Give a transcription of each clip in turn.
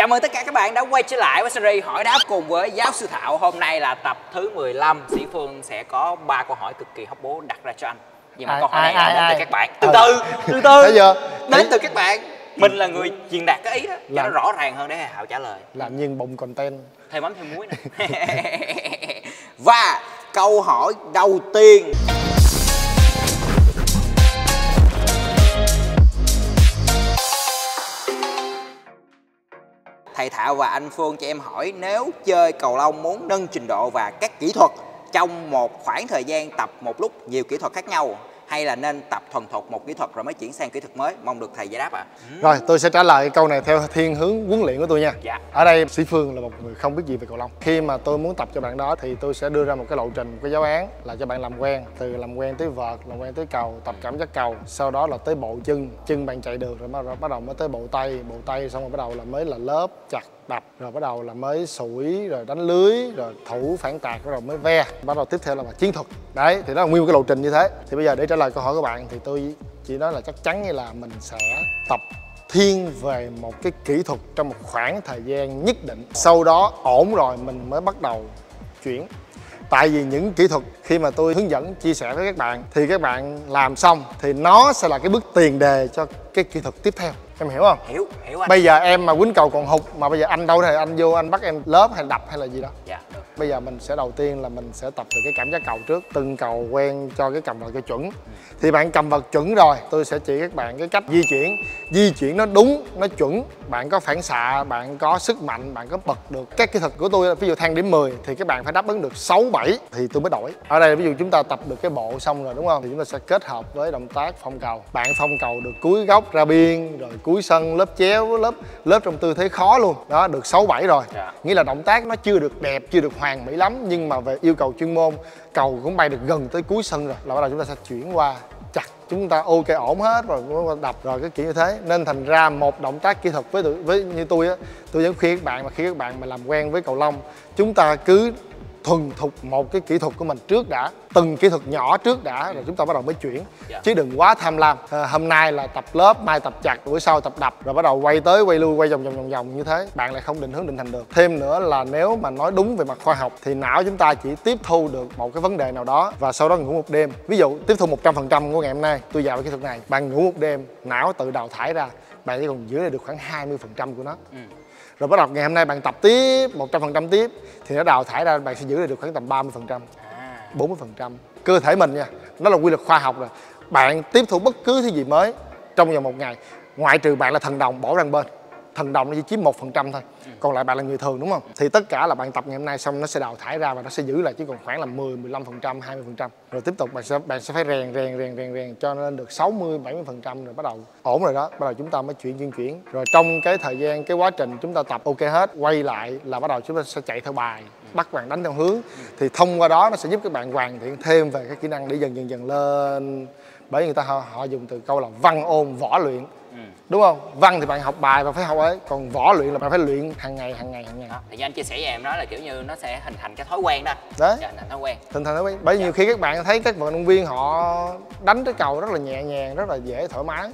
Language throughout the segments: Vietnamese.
Chào mừng tất cả các bạn đã quay trở lại với series hỏi đáp cùng với giáo sư Thảo. Hôm nay là tập thứ 15 Sĩ Phương sẽ có ba câu hỏi cực kỳ hóc bố đặt ra cho anh. Nhưng mà Ai- câu hỏi này ai- là đến từ các bạn. Từ Ừ. từ, từ từ. Giờ Đến từ các bạn. Mình là người truyền đạt cái ý đó Cho nó rõ ràng hơn để Hảo trả lời. Làm nhiên bụng content. Thêm mắm thêm muối nè. Và câu hỏi đầu tiên Thầy Thảo và anh Phương cho em hỏi, nếu chơi cầu lông muốn nâng trình độ và các kỹ thuật trong một khoảng thời gian tập một lúc, nhiều kỹ thuật khác nhau? Hay là nên tập thuần thục một kỹ thuật rồi mới chuyển sang kỹ thuật mới? Mong được thầy giải đáp ạ. Rồi tôi sẽ trả lời câu này theo thiên hướng huấn luyện của tôi nha. Dạ. ở đây sĩ phương là một người không biết gì về cầu lông. Khi mà tôi muốn tập cho bạn đó thì tôi sẽ đưa ra một cái lộ trình một cái giáo án là cho bạn làm quen từ làm quen tới vợt làm quen tới cầu tập cảm giác cầu sau đó là tới bộ chân. Chân bạn chạy được rồi bắt đầu mới tới bộ tay bộ tay xong rồi bắt đầu là mới là lớp chặt đập, rồi bắt đầu là mới sủi, rồi đánh lưới, rồi thủ phản tạc rồi mới ve. Bắt đầu tiếp theo là chiến thuật. Đấy, thì đó là nguyên một cái lộ trình như thế. Thì bây giờ để trả lời câu hỏi của bạn thì tôi chỉ nói là chắc chắn như là mình sẽ tập thiên về một cái kỹ thuật trong một khoảng thời gian nhất định. Sau đó ổn rồi mình mới bắt đầu chuyển. Tại vì những kỹ thuật khi mà tôi hướng dẫn, chia sẻ với các bạn, thì các bạn làm xong thì nó sẽ là cái bước tiền đề cho cái kỹ thuật tiếp theo em hiểu không? Hiểu hiểu anh. Bây giờ em mà quýnh cầu còn hụt mà bây giờ anh đâu thể anh vô anh bắt em lớp hay đập hay là gì đó dạ bây giờ mình sẽ đầu tiên là mình sẽ tập từ cái cảm giác cầu trước từng cầu quen cho cái cầm vật cho chuẩn. Thì bạn cầm vật chuẩn rồi tôi sẽ chỉ các bạn cái cách di chuyển. Di chuyển nó đúng nó chuẩn. Bạn có phản xạ bạn có sức mạnh bạn có bật được các kỹ thuật của tôi. Ví dụ thang điểm 10 thì các bạn phải đáp ứng được 6 7 thì tôi mới đổi. Ở đây ví dụ chúng ta tập được cái bộ xong rồi đúng không? Thì chúng ta sẽ kết hợp với động tác phong cầu. Bạn phong cầu được cúi góc ra biên rồi cúi sân lớp chéo lớp lớp trong tư thế khó luôn. Đó được 6 7 rồi. Dạ. nghĩa là động tác nó chưa được đẹp chưa được hoàn mỹ lắm, nhưng mà về yêu cầu chuyên môn, cầu cũng bay được gần tới cuối sân rồi. Là bắt đầu chúng ta sẽ chuyển qua chặt, chúng ta ok, ổn hết rồi đập rồi, cái kiểu như thế. Nên thành ra một động tác kỹ thuật với với như tôi á, tôi vẫn khuyên các bạn mà khi các bạn mà làm quen với cầu lông, chúng ta cứ thuần thục một cái kỹ thuật của mình trước đã từng kỹ thuật nhỏ trước đã rồi chúng ta bắt đầu mới chuyển. Dạ. chứ đừng quá tham lam. À, hôm nay là tập lớp mai tập chặt bữa sau tập đập rồi bắt đầu quay tới quay lui quay vòng vòng vòng vòng như thế. Bạn lại không định hướng định thành được. Thêm nữa là nếu mà nói đúng về mặt khoa học thì não chúng ta chỉ tiếp thu được một cái vấn đề nào đó và sau đó ngủ một đêm. Ví dụ tiếp thu 100% của ngày hôm nay tôi vào cái kỹ thuật này bạn ngủ một đêm não tự đào thải ra bạn chỉ còn giữ lại được khoảng 20% của nó. Rồi bắt đầu ngày hôm nay bạn tập tiếp 100% tiếp thì nó đào thải ra bạn sẽ giữ lại được khoảng tầm 30% à. 40% cơ thể mình nha nó là quy luật khoa học rồi. Bạn tiếp thu bất cứ thứ gì mới trong vòng một ngày ngoại trừ bạn là thần đồng bỏ ra bên thần đồng nó chỉ chiếm một phần trăm thôi. Còn lại bạn là người thường đúng không? Thì tất cả là bạn tập ngày hôm nay xong nó sẽ đào thải ra và nó sẽ giữ lại chỉ còn khoảng là 10 15 phần trăm 20 phần trăm. Rồi tiếp tục bạn sẽ bạn sẽ phải rèn rèn rèn rèn rèn cho nó lên được 60 70 phần trăm rồi bắt đầu ổn rồi đó. Bắt đầu chúng ta mới chuyển chuyển chuyển. Rồi trong cái thời gian cái quá trình chúng ta tập ok hết quay lại là bắt đầu chúng ta sẽ chạy theo bài bắt bạn đánh theo hướng. Thì thông qua đó nó sẽ giúp các bạn hoàn thiện thêm về các kỹ năng để dần dần dần lên. Bởi người ta họ, họ dùng từ câu là văn ôn võ luyện đúng không? Văn thì bạn học bài và phải học ấy. Còn võ luyện là bạn phải luyện hàng ngày hàng ngày hàng ngày. Đó. thì như anh chia sẻ với em nói là kiểu như nó sẽ hình thành cái thói quen đó. Đấy. Dạ, hình thành thói quen. Hình thành thói quen. Bởi nhiều khi các bạn thấy các vận động viên họ đánh cái cầu rất là nhẹ nhàng rất là dễ thoải mái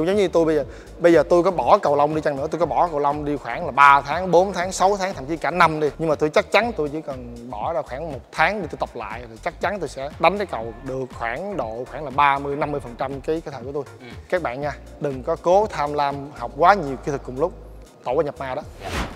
cũng giống như tôi bây giờ. Bây giờ tôi có bỏ cầu lông đi chăng nữa. Tôi có bỏ cầu lông đi khoảng là 3 tháng 4 tháng 6 tháng thậm chí cả năm đi. Nhưng mà tôi chắc chắn tôi chỉ cần bỏ ra khoảng một tháng để tôi tập lại thì chắc chắn tôi sẽ đánh cái cầu được khoảng độ khoảng là 30 50 phần trăm cái cái thời của tôi. Các bạn nha đừng có cố tham lam học quá nhiều kỹ thuật cùng lúc. Tổ qua nhập ma đó.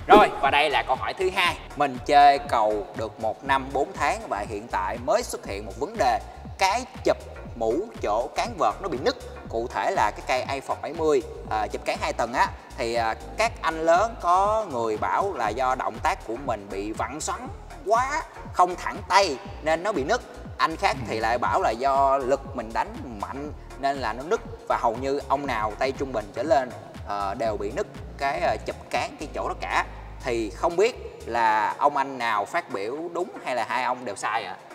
Rồi và đây là câu hỏi thứ hai. Mình chơi cầu được một năm 4 tháng và hiện tại mới xuất hiện một vấn đề. Cái chụp mũ chỗ cán vợt nó bị nứt Cụ thể là cái cây iPhone 70 à, chụp cán hai tầng á Thì à, các anh lớn có người bảo là do động tác của mình bị vặn xoắn quá Không thẳng tay nên nó bị nứt. Anh khác thì lại bảo là do lực mình đánh mạnh nên là nó nứt Và hầu như ông nào tay trung bình trở lên ờ, đều bị nứt cái ờ, chụp cán cái chỗ đó cả. Thì không biết là ông anh nào phát biểu đúng hay là hai ông đều sai ạ? à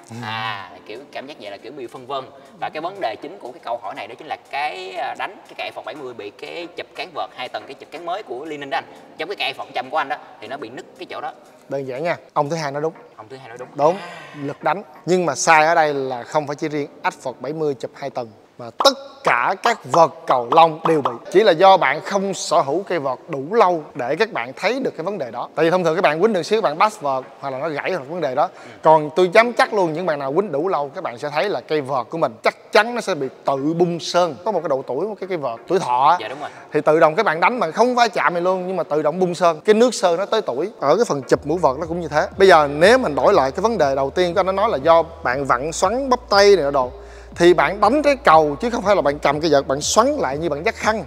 kiểu cảm giác vậy là kiểu bị phân vân. Và cái vấn đề chính của cái câu hỏi này đó chính là cái ờ, đánh cái cây iPhone 70 bị cái chụp cán vợt hai tầng cái chụp cán mới của Linen đó anh. Giống cái cây iPhone 100 của anh đó thì nó bị nứt cái chỗ đó. Đơn giản nha ông thứ hai nói đúng. Ông thứ hai nói đúng. Đúng lực đánh. Nhưng mà sai ở đây là không phải chỉ riêng Ashford 70 chụp hai tầng và tất cả các vợt cầu lông đều bị. Chỉ là do bạn không sở hữu cây vợt đủ lâu để các bạn thấy được cái vấn đề đó. Tại vì thông thường các bạn quýnh đường xíu các bạn bass vợt hoặc là nó gãy hoặc vấn đề đó. Còn tôi dám chắc luôn những bạn nào quýnh đủ lâu các bạn sẽ thấy là cây vợt của mình chắc chắn nó sẽ bị tự bung sơn. Có một cái độ tuổi một cái cây vợt tuổi thọ dạ đúng rồi. thì tự động các bạn đánh mà không va chạm này luôn nhưng mà tự động bung sơn. Cái nước sơn nó tới tuổi. Ở cái phần chụp mũ vợt nó cũng như thế. Bây giờ nếu mình đổi lại cái vấn đề đầu tiên của anh nó nói là do bạn vặn xoắn bắp tay này đồ thì bạn đánh cái cầu chứ không phải là bạn cầm cái vợt, bạn xoắn lại như bạn dắt khăn.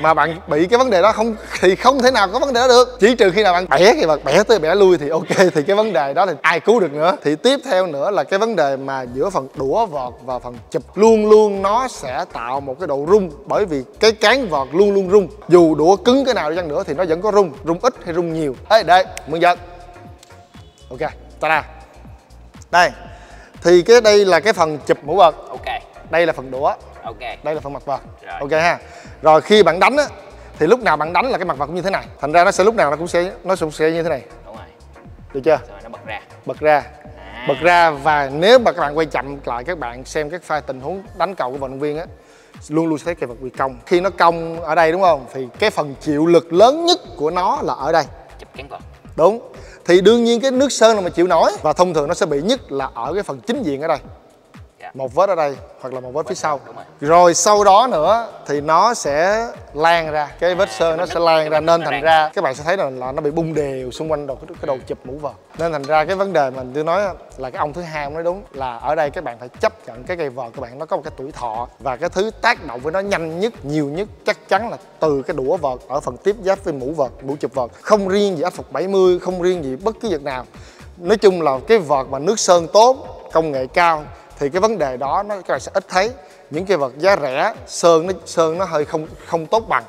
Mà bạn bị cái vấn đề đó không, thì không thể nào có vấn đề đó được. Chỉ trừ khi nào bạn bẻ cái vật bẻ tới bẻ lui thì ok, thì cái vấn đề đó thì ai cứu được nữa. Thì tiếp theo nữa là cái vấn đề mà giữa phần đũa vọt và phần chụp, luôn luôn nó sẽ tạo một cái độ rung. Bởi vì cái cán vọt luôn luôn rung. Dù đũa cứng cái nào đi chăng nữa thì nó vẫn có rung. Rung ít hay rung nhiều. Ê, đây, mượn vợt. Ok, ta ra. Đây thì cái đây là cái phần chụp mũ vợt ok. Đây là phần đũa. Ok. Đây là phần mặt vợt. Rồi. ok ha. Rồi khi bạn đánh á thì lúc nào bạn đánh là cái mặt vợt cũng như thế này. Thành ra nó sẽ lúc nào nó cũng sẽ nó cũng sẽ như thế này. Đúng rồi. Được chưa? Rồi nó bật ra. Bật ra. À. bật ra và nếu mà các bạn quay chậm lại các bạn xem các pha tình huống đánh cầu của vận động viên á luôn luôn sẽ thấy cây vợt bị cong. Khi nó cong ở đây đúng không? Thì cái phần chịu lực lớn nhất của nó là ở đây. Chụp cán vợt đúng. Thì đương nhiên cái nước sơn là mà chịu nổi và thông thường nó sẽ bị nhất là ở cái phần chính diện ở đây một vết ở đây hoặc là một vết phía sau. Rồi. sau đó nữa thì nó sẽ lan ra. Cái vết sơn nó sẽ lan ra nên thành ra các bạn sẽ thấy là, nó bị bung đều xung quanh đầu cái, đầu chụp mũ vợt. Nên thành ra cái vấn đề mình tôi nói là cái ông thứ hai ông nói đúng là ở đây các bạn phải chấp nhận cái cây vợt các bạn nó có một cái tuổi thọ. Và cái thứ tác động với nó nhanh nhất nhiều nhất chắc chắn là từ cái đũa vợt ở phần tiếp giáp với mũ vợt mũ chụp vợt. Không riêng gì áp phục 70 không riêng gì bất cứ vật nào. Nói chung là cái vợt mà nước sơn tốt công nghệ cao thì cái vấn đề đó nó các bạn sẽ ít thấy. Những cái vật giá rẻ, sơn nó sơn nó hơi không không tốt bằng.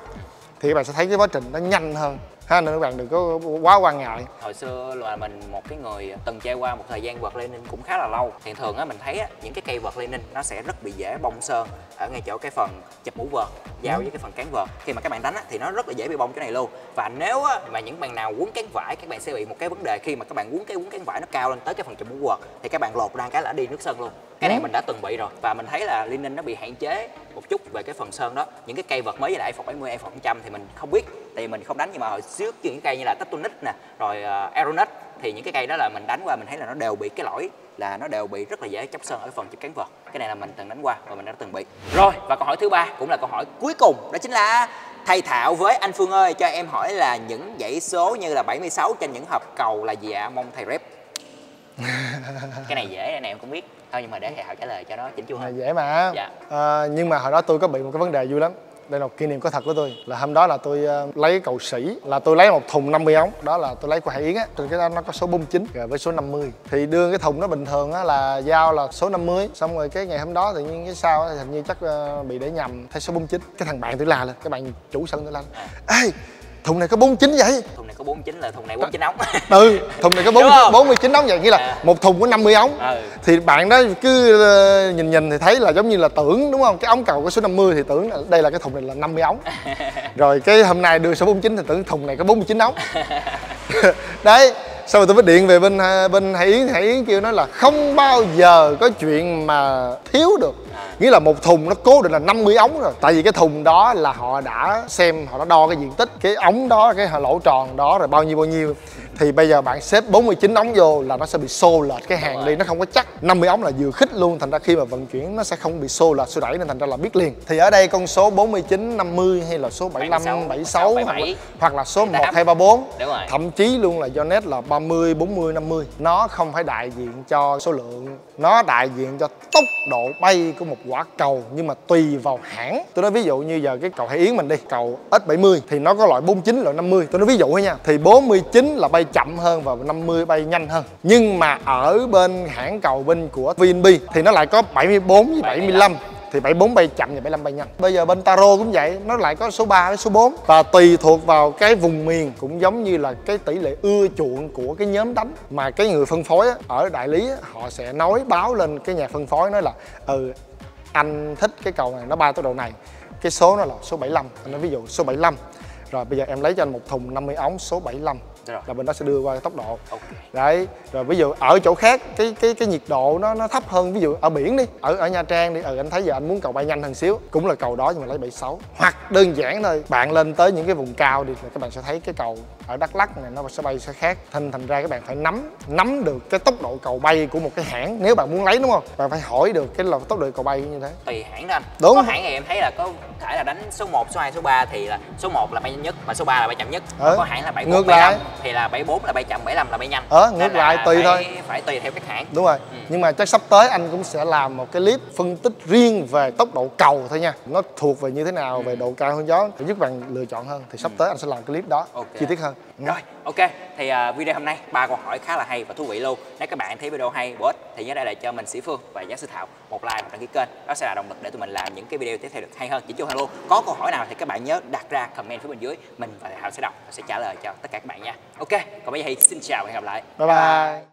Thì các bạn sẽ thấy cái quá trình nó nhanh hơn ha nên các bạn đừng có quá quan ngại. Hồi xưa là mình một cái người từng trải qua một thời gian vợt Lenin cũng khá là lâu. Thì thường á mình thấy á, những cái cây vợt Lenin nó sẽ rất bị dễ bong sơn ở ngay chỗ cái phần chập mũ vợt giao với cái phần cán vợt. Khi mà các bạn đánh á, thì nó rất là dễ bị bong chỗ này luôn. Và nếu á, mà những bạn nào quấn cán vải các bạn sẽ bị một cái vấn đề khi mà các bạn quấn cái quấn cán vải nó cao lên tới cái phần chập mũ vợt thì các bạn lột ra cái là đi nước sơn luôn. Cái này Ừ. mình đã từng bị rồi. Và mình thấy là Lenin nó bị hạn chế một chút về cái phần sơn đó. Những cái cây vợt mới với lại iPhone 70 iPhone 100 thì mình không biết tại vì mình không đánh nhưng mà hồi trước những cây như là Tectonic nè rồi uh, Aeronet thì những cái cây đó là mình đánh qua mình thấy là nó đều bị cái lỗi là nó đều bị rất là dễ chóc sơn ở phần chụp cán vợt. Cái này là mình từng đánh qua và mình đã từng bị. Rồi và câu hỏi thứ ba cũng là câu hỏi cuối cùng đó chính là thầy Thạo với anh Phương ơi cho em hỏi là những dãy số như là 76 trên những hộp cầu là gì ạ? Mong thầy rep. Cái này dễ anh em cũng biết. Thôi nhưng mà để thầy Thạo trả lời cho nó chỉnh chu hơn. Dễ mà. Dạ. à, nhưng mà hồi đó tôi có bị một cái vấn đề vui lắm đây là một kỷ niệm có thật của tôi. Là hôm đó là tôi ờ, lấy cầu sĩ. Là tôi lấy một thùng 50 ống. Đó là tôi lấy của Hải Yến á. Trên cái đó nó có số 49 rồi với số 50 thì đưa cái thùng nó bình thường á là giao là số 50 xong rồi cái ngày hôm đó tự nhiên cái sau thì hình như chắc ờ, bị để nhầm. Thấy số 49 cái thằng bạn tôi la lên. Cái bạn chủ sân tôi la lên. Ê thùng này có 49 vậy? Thùng này có 49 là thùng này 49 ống. Ừ thùng này có Đúng 4, không? 49 ống vậy nghĩa là À. một thùng có 50 ống. Ừ. thì bạn đó cứ ờ, nhìn nhìn thì thấy là giống như là tưởng đúng không? Cái ống cầu có số 50 thì tưởng là đây là cái thùng này là 50 ống. Rồi cái hôm nay đưa số 49 thì tưởng thùng này có 49 ống. Đấy sau rồi tôi mới điện về bên ờ, bên Hải Yến. Hải Yến kêu nói là không bao giờ có chuyện mà thiếu được nghĩa là một thùng nó cố định là 50 ống rồi. Tại vì cái thùng đó là họ đã xem, họ đã đo cái diện tích, cái ống đó, cái lỗ tròn đó rồi bao nhiêu bao nhiêu thì bây giờ bạn xếp 49 ống vô là nó sẽ bị xô lệch cái hàng đi. nó không có chắc. 50 ống là vừa khích luôn thành ra khi mà vận chuyển nó sẽ không bị xô lệch xô đẩy nên thành ra là biết liền. Thì ở đây con số 49 50 hay là số 75 76, 76 hoặc là, 77, hoặc là số 1 78. 2 3 4 Đúng rồi. thậm chí luôn là do net là 30 40 50 nó không phải đại diện cho số lượng. Nó đại diện cho tốc độ bay của một quả cầu nhưng mà tùy vào hãng. Tôi nói ví dụ như giờ cái cầu Hải Yến mình đi cầu S70 thì nó có loại 49 loại 50 tôi nói ví dụ thôi nha. Thì 49 là bay bay chậm hơn và 50 bay nhanh hơn. Nhưng mà ở bên hãng cầu bên của VNB thì nó lại có 74 với 75 thì 74 bay chậm và 75 bay nhanh. Bây giờ bên Taro cũng vậy, nó lại có số 3 với số 4 và tùy thuộc vào cái vùng miền cũng giống như là cái tỷ lệ ưa chuộng của cái nhóm đánh mà cái người phân phối á, ở đại lý á, họ sẽ nói báo lên cái nhà phân phối nói là ừ anh thích cái cầu này nó bay tốc độ này. Cái số nó là số 75 anh nói ví dụ số 75 rồi bây giờ em lấy cho anh một thùng 50 ống số 75 rồi. là bên đó sẽ đưa qua tốc độ. Ok. Đấy rồi ví dụ ở chỗ khác cái cái cái nhiệt độ nó nó thấp hơn ví dụ ở biển đi ở ở nha trang đi ừ anh thấy giờ anh muốn cầu bay nhanh hơn xíu cũng là cầu đó nhưng mà lấy 76 hoặc đơn giản thôi bạn lên tới những cái vùng cao đi là các bạn sẽ thấy cái cầu ở đắk lắc này nó sẽ bay sẽ khác. Thành thành ra các bạn phải nắm nắm được cái tốc độ cầu bay của một cái hãng nếu bạn muốn lấy đúng không? Bạn phải hỏi được cái là tốc độ cầu bay như thế. Tùy hãng đó anh. Đúng. có hãng thì em thấy là có thể là đánh số 1, số 2, số 3 thì là số 1 là bay nhanh nhất mà số 3 là bay chậm nhất. Còn có hãng là 74, Ngược 75 lại. Thì là 74 là bay chậm 75 là bay nhanh Ờ, ngược Nên lại, tùy phải, thôi. phải tùy theo các hãng đúng rồi Ừ. nhưng mà chắc sắp tới anh cũng sẽ làm một cái clip phân tích riêng về tốc độ cầu thôi nha nó thuộc về như thế nào về độ cao hơn gió để giúp bạn lựa chọn hơn thì sắp tới anh sẽ làm clip đó Ok. chi tiết hơn Ừ. Rồi, ok. Thì à, video hôm nay ba câu hỏi khá là hay và thú vị luôn. Nếu các bạn thấy video hay, bổ ích thì nhớ để lại cho mình Sĩ Phương và Giáo sư Thảo một like và đăng ký kênh. Đó sẽ là động lực để tụi mình làm những cái video tiếp theo được hay hơn, chỉnh chu hơn luôn. Có câu hỏi nào thì các bạn nhớ đặt ra comment phía bên dưới, mình và Thảo sẽ đọc và sẽ trả lời cho tất cả các bạn nha. Ok, còn bây giờ thì xin chào và hẹn gặp lại. bye bye